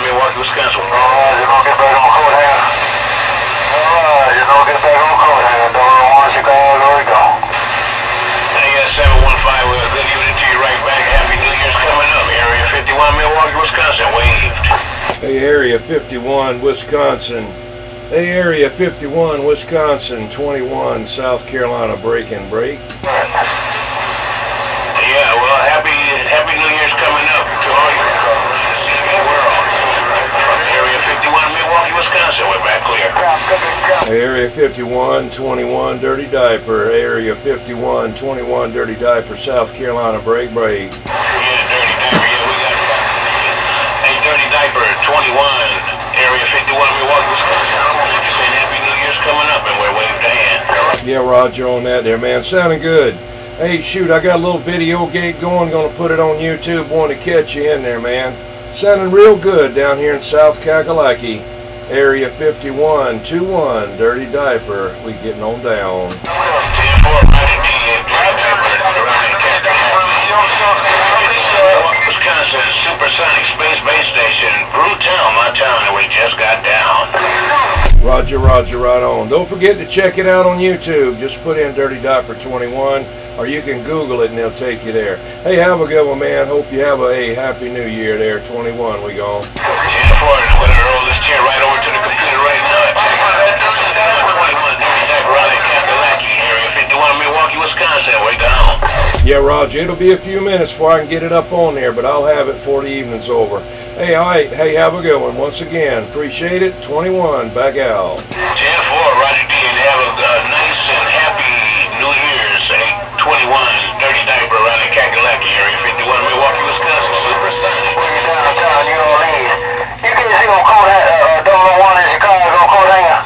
Milwaukee, Wisconsin. Alright, you're gonna get back on court hand. Alright, you're gonna get back on court hand. Don't want Chicago, we go. Hey, uh, 715, well, good evening to you right back. Happy New Year's coming up. Area 51, Milwaukee, Wisconsin, waved. Hey, Area 51, Wisconsin. Hey, Area 51, Wisconsin, 21, South Carolina, break and break. Yeah, well, happy Happy New Year's coming up to all you callers in the CB world. From Area 51, Milwaukee, Wisconsin, we're back clear. Hey, Area 51, 21, Dirty Diaper. Area 51, 21, Dirty Diaper, South Carolina, break break. Yeah, Dirty Diaper, yeah, we got Hey, Dirty Diaper, 21, Area 51, Milwaukee, Wisconsin. Just saying Happy New Year's coming up, and we're waved a hand. Yeah, Roger on that there, man. Sounding good. Hey, shoot, I got a little video gate going. Gonna put it on YouTube. Want to catch you in there, man. Sounding real good down here in South Kakalaki. Area 51, 2-1, Dirty Diaper. We getting on down. 10-4, Roger D, Dirty Diaper, around Wisconsin Supersonic Space Base Station, Brewtown, my town, we just got down. Roger, Roger, right on. Don't forget to check it out on YouTube. Just put in Dirty Diaper 21, or you can Google it and they'll take you there. Hey, have a good one, man. Hope you have a, happy new year there. 21, we gone. 10-4, we're gonna roll this chair right over to the computer right now. Check it out. 21, Dirty Diaper, around Kakalaki, Area 51, Milwaukee, Wisconsin, down. Yeah, Roger, it'll be a few minutes before I can get it up on there, but I'll have it before the evening's over. Hey, all right. Hey, have a good one. Once again, appreciate it. 21, back out. 10-4, Roger D, and have a uh, nice and happy New Year's. Hey, 21, Dirty Diaper, around the Kakalaki, Area 51, Milwaukee, Wisconsin, Supersonic. When you're downtown, New Orleans, you can see on court hand, uh, double one in Chicago, coat hanger.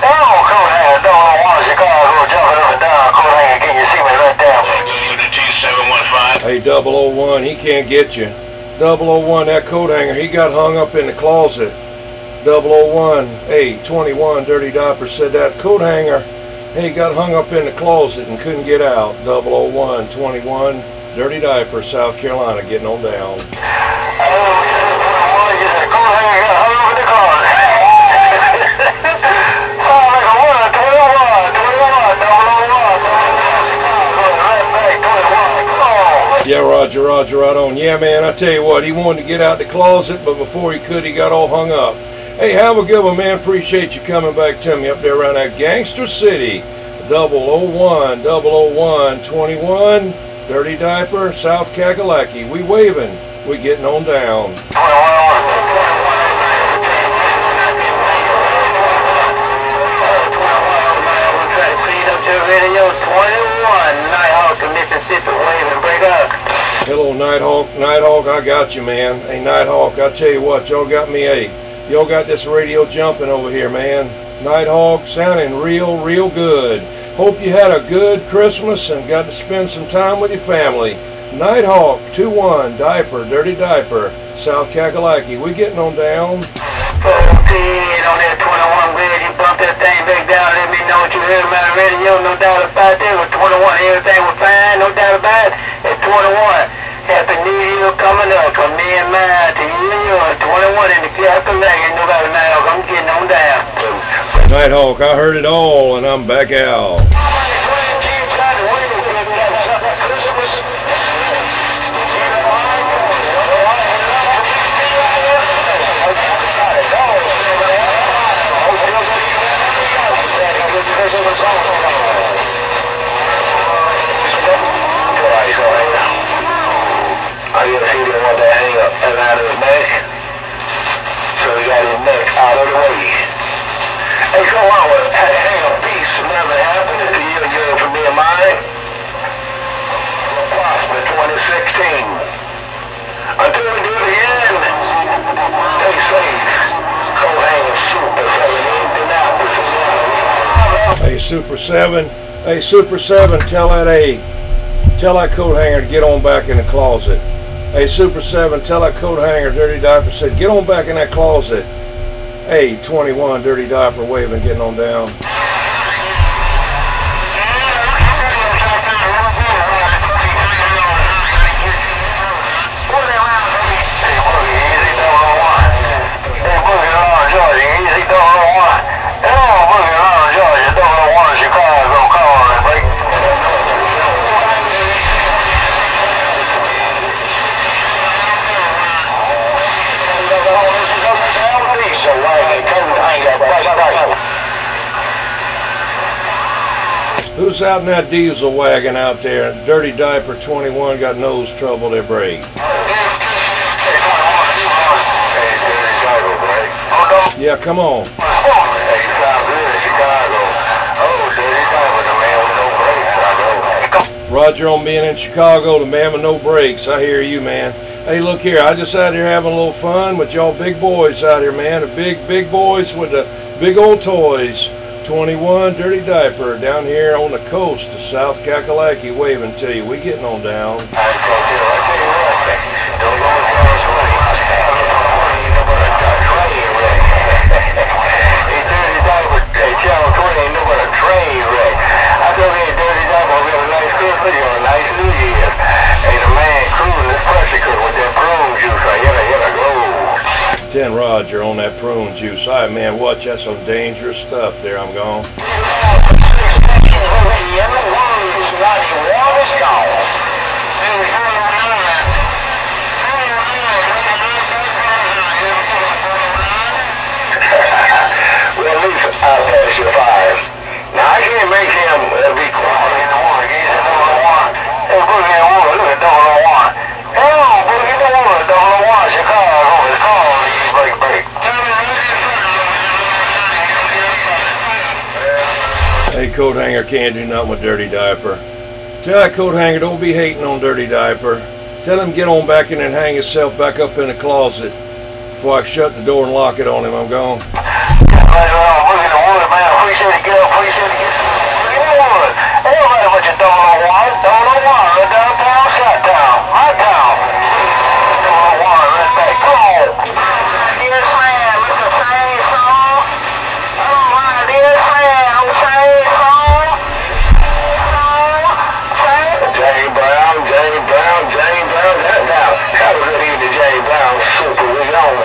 They're on coat hanger, double one in Chicago, jumping up and down, coat hanger, can you see me right there? Good evening to you, 715. Hey, 001, he can't get you. 001, that coat hanger, he got hung up in the closet. 001, hey, 21, Dirty Diaper said that coat hanger, he got hung up in the closet and couldn't get out. 001, 21, Dirty Diaper, South Carolina, getting on down. Yeah, Roger, Roger, right on. Yeah, man, I tell you what, he wanted to get out the closet, but before he could, he got all hung up. Hey, have a good one, man. Appreciate you coming back to me up there around that Gangster City. 001, 001, 21, Dirty Diaper, South Kakalaki. We waving. We getting on down. Hello, Nighthawk. Nighthawk, I got you, man. Hey, Nighthawk, I tell you what, y'all got me a, y'all got this radio jumping over here, man. Nighthawk sounding real, real good. Hope you had a good Christmas and got to spend some time with your family. Nighthawk, 2-1, Diaper, Dirty Diaper, South Kakalaki. We getting on down. on that 21 bed, you bump that thing back down, let me know what you heard about the radio, no doubt about that. With 21, everything was fine, no doubt about it. At 21, Happy New Year coming up from me and mine to you and yours. 21 in the nobody I'm getting on down. Nighthawk, I heard it all and I'm back out. I guess he didn't want to hang up and out of his neck. So he got his neck out of the way. Hey, so on with hey, hang on, peace never happened to you and you're from me and mine. Prosper 2016. Until we do it again, stay safe. Co-hang super 7 Indianapolis. Hey, Super 7. Hey, Super 7, tell that A. Tell that coat hanger to get on back in the closet. Hey, Super 7, tell that coat hanger, Dirty Diaper said, get on back in that closet. Hey, 21, Dirty Diaper waving, getting on down. Out in that diesel wagon out there? Dirty Diaper 21 got nose trouble, they break. Yeah, come on. Roger on being in Chicago, the man with no brakes. I hear you, man. Hey, look here. I just out here having a little fun with y'all big boys out here, man. The big, big boys with the big old toys. 21 Dirty Diaper down here on the coast of South Kakalaki waving to you. We getting on down. 10 rods are on that prune juice. All right, man, watch. That's some dangerous stuff there. I'm gone. Coat hanger can't do nothing with Dirty Diaper. Tell that coat hanger don't be hating on Dirty Diaper. Tell him get on back in and hang himself back up in the closet before I shut the door and lock it on him. I'm gone. Right around, Boogie in the water, man. Appreciate it, girl. Appreciate it. Boogie in the water. Everybody with your double one. Double one. Right downtown, shot town. My town. Double one. Right back. Come on. Dear Sam, it's the same song. I don't mind. Dear Sam, same song. Jane Brown, Jane Brown, Jane Brown. That now, have a good evening, Jane Brown. Super, we on.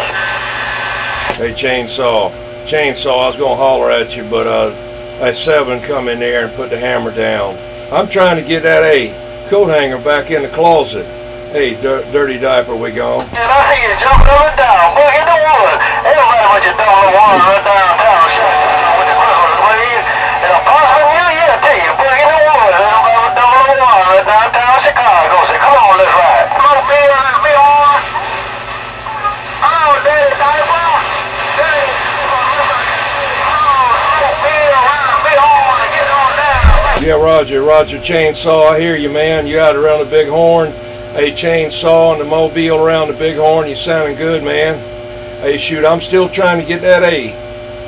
Hey, chainsaw, chainsaw. I was gonna holler at you, but uh, that seven come in there and put the hammer down. I'm trying to get that A coat hanger back in the closet. Hey, dir- dirty diaper, we gone. And I see you jumping up and down, boogie in the water. Everybody with your double water right downtown, down with the Christmas wave. And a possible New Year to you, boogie in the water. Everybody with double water right downtown Chicago. Say, come on, let's ride. Come on, Bill, let's be on. Oh, Daddy Diaper. Daddy, oh, Bill, let's be on and get on down. Yeah, Roger, Roger, chainsaw. I hear you, man. You out around the big horn. Hey, chainsaw and the mobile around the big horn. You sounding good, man. Hey, shoot, I'm still trying to get that A,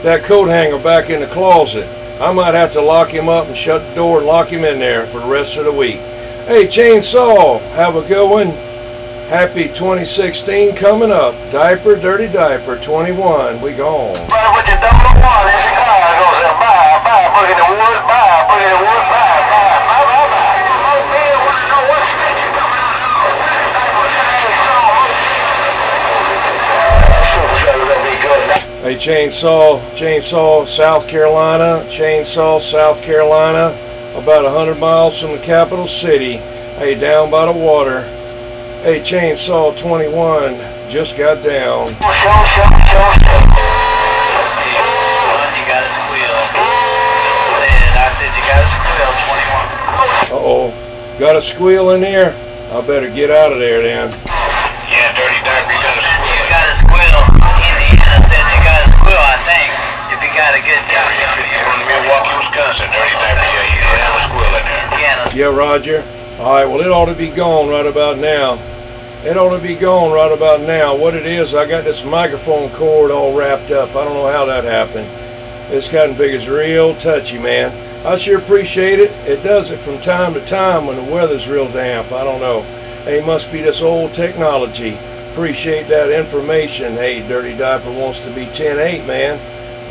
that coat hanger back in the closet. I might have to lock him up and shut the door and lock him in there for the rest of the week. Hey, chainsaw, have a good one. Happy 2016 coming up. Diaper, dirty diaper, 21. We gone. With your double one in Chicago. Bye, bye, boogie the woods, bye, Hey, Chainsaw, Chainsaw, South Carolina, Chainsaw, South Carolina, about 100 miles from the capital city. Hey, down by the water. Hey, Chainsaw 21 just got down. Show, show, show, show. One, you got a squeal. And I said you got a squeal, 21. Uh-oh, got a squeal in there? I better get out of there then. Yeah, dirty diaper, you got a You got a squeal. Indiana said you got a squeal, I think. If you got a good job down You're here. from Milwaukee, Wisconsin. Dirty diaper, yeah, you have a squirrel in there. Indiana. Yeah, Roger. All right, well, it ought to be gone right about now. It ought to be gone right about now. What it is, I got this microphone cord all wrapped up. I don't know how that happened. This cotton pig is real touchy, man. I sure appreciate it. It does it from time to time when the weather's real damp. I don't know. Hey, must be this old technology. Appreciate that information. Hey, Dirty Diaper wants to be 10-8, man.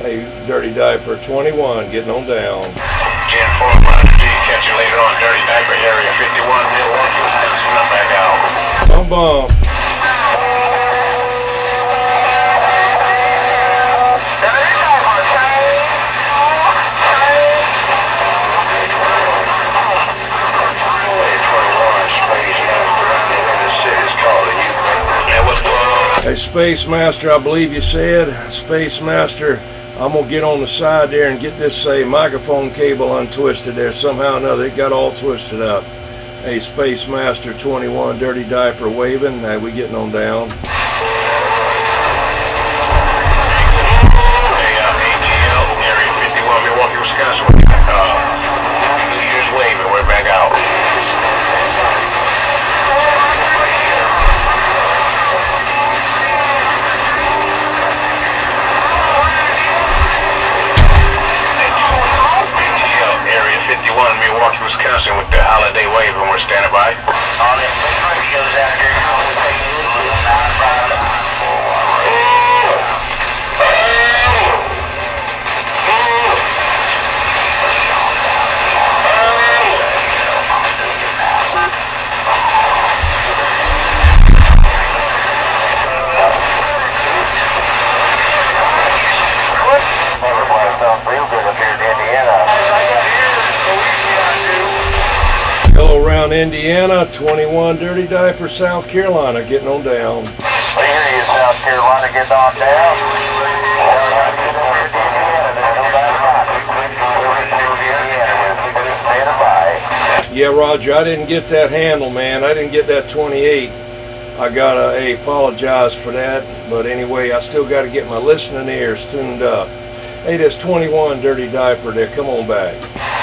Hey, Dirty Diaper 21, getting on down. 10 4, Catch you later on. Dirty diaper, area 51, Milwaukee, Wisconsin. I'm back out. Bum bum. Going Space Master, I believe you said. Space Master, I'm gonna get on the side there and get this say microphone cable untwisted there somehow or another. It got all twisted up. Hey, Space Master 21, Dirty Diaper waving. Hey, we getting on down. 21 Dirty Diaper, South Carolina, getting on down. Hear you, South Carolina, getting on down. Yeah, Roger, I didn't get that handle, man. I didn't get that 28. I gotta hey, apologize for that. But anyway, I still got to get my listening ears tuned up. Hey, this 21 Dirty Diaper there. Come on back.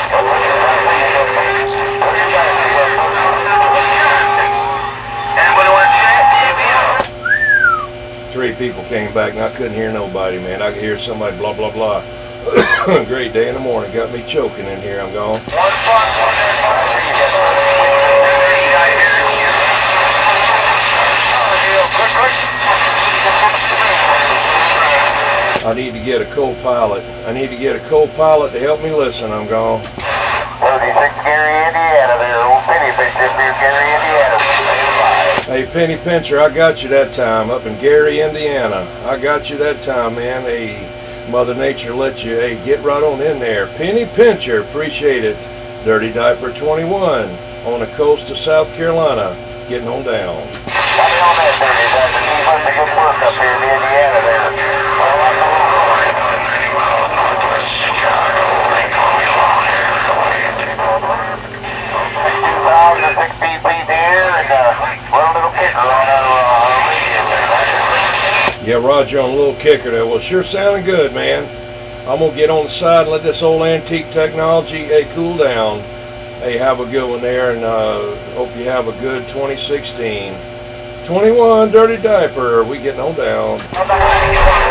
Came back and I couldn't hear nobody, man. I could hear somebody blah, blah, blah. Great day in the morning. Got me choking in here. I'm gone. I need to get a co-pilot. I need to get a co-pilot to help me listen. I'm gone. 36 Gary, Indiana there. Old Penny up here, Gary. Hey, Penny Pincher, I got you that time up in Gary, Indiana. I got you that time, man. Hey, Mother Nature let you, hey, get right on in there. Penny Pincher, appreciate it. Dirty Diaper 21 on the coast of South Carolina, getting on down. I'll be on that, Penny. That's keep up the good work up here in Indiana there. Well, I know. 2,060 feet here and uh, run a little kicker on our uh, radio there. Yeah, Roger on a little kicker there. Well, sure sounding good, man. I'm gonna get on the side and let this old antique technology, hey, cool down. Hey, have a good one there, and uh, hope you have a good 2016. 21 Dirty Diaper, we getting on down.